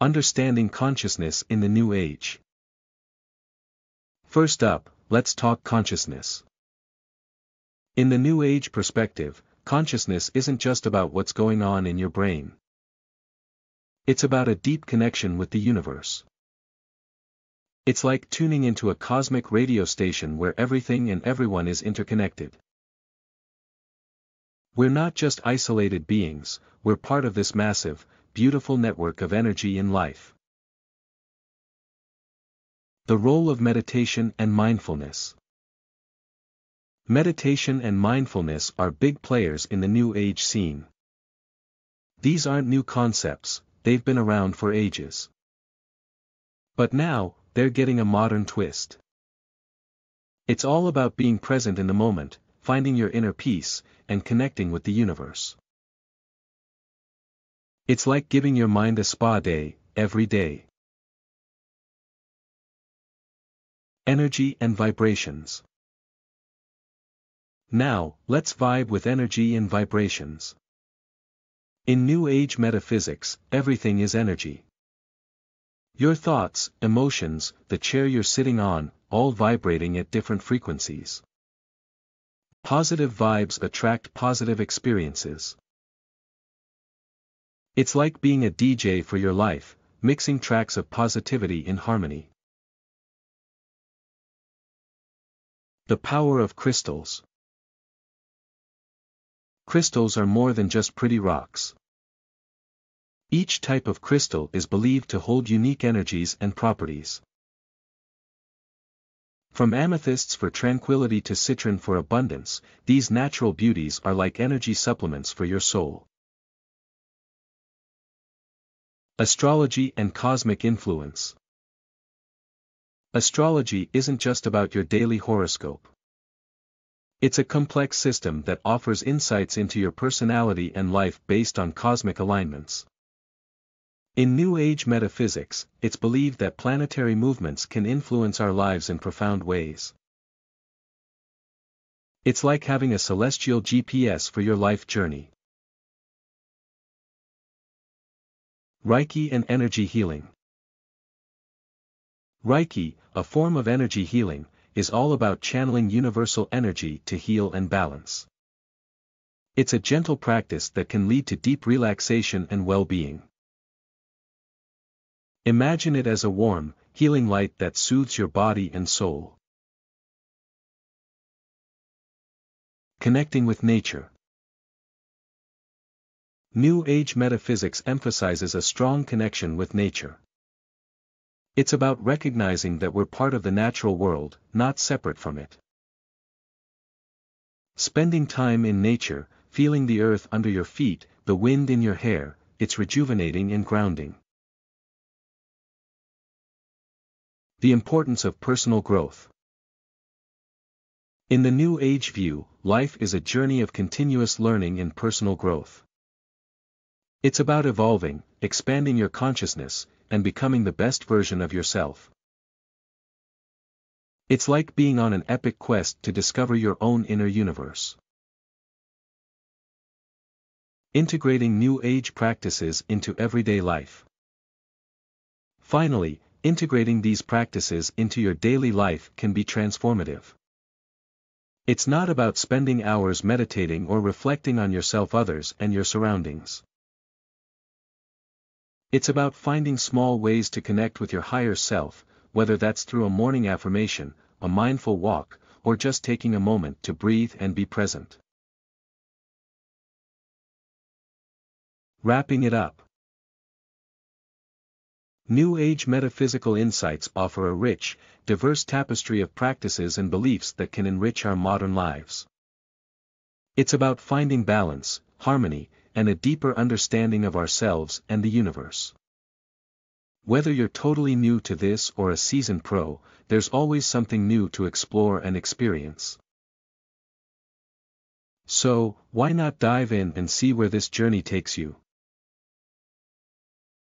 Understanding Consciousness in the New Age. First up, let's talk consciousness. In the New Age perspective, consciousness isn't just about what's going on in your brain. It's about a deep connection with the universe. It's like tuning into a cosmic radio station where everything and everyone is interconnected. We're not just isolated beings, we're part of this massive, beautiful network of energy in life. The role of meditation and mindfulness. Meditation and mindfulness are big players in the New Age scene. These aren't new concepts, they've been around for ages. But now, they're getting a modern twist. It's all about being present in the moment, finding your inner peace, and connecting with the universe. It's like giving your mind a spa day, every day. Energy and vibrations. Now, let's vibe with energy and vibrations. In New Age metaphysics, everything is energy. Your thoughts, emotions, the chair you're sitting on, all vibrating at different frequencies. Positive vibes attract positive experiences. It's like being a DJ for your life, mixing tracks of positivity in harmony. The power of crystals. Crystals are more than just pretty rocks. Each type of crystal is believed to hold unique energies and properties. From amethysts for tranquility to citrine for abundance, these natural beauties are like energy supplements for your soul. Astrology and Cosmic Influence Astrology isn't just about your daily horoscope. It's a complex system that offers insights into your personality and life based on cosmic alignments. In New Age metaphysics, it's believed that planetary movements can influence our lives in profound ways. It's like having a celestial GPS for your life journey. Reiki and Energy Healing Reiki, a form of energy healing, is all about channeling universal energy to heal and balance. It's a gentle practice that can lead to deep relaxation and well-being. Imagine it as a warm, healing light that soothes your body and soul. Connecting with nature. New Age metaphysics emphasizes a strong connection with nature. It's about recognizing that we're part of the natural world, not separate from it. Spending time in nature, feeling the earth under your feet, the wind in your hair, it's rejuvenating and grounding. The importance of personal growth. In the New Age view, life is a journey of continuous learning and personal growth. It's about evolving, expanding your consciousness, and becoming the best version of yourself. It's like being on an epic quest to discover your own inner universe. Integrating New Age practices into everyday life. Finally, integrating these practices into your daily life can be transformative. It's not about spending hours meditating or reflecting on yourself others and your surroundings. It's about finding small ways to connect with your higher self, whether that's through a morning affirmation, a mindful walk, or just taking a moment to breathe and be present. Wrapping it up. New Age metaphysical insights offer a rich, diverse tapestry of practices and beliefs that can enrich our modern lives. It's about finding balance, harmony, and a deeper understanding of ourselves and the universe. Whether you're totally new to this or a seasoned pro, there's always something new to explore and experience. So, why not dive in and see where this journey takes you?